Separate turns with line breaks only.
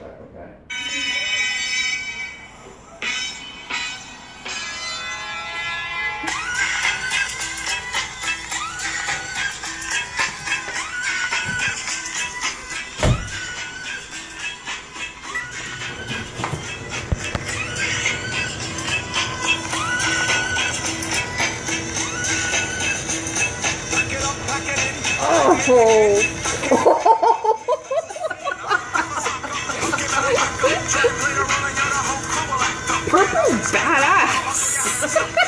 back, okay?
Purple's badass.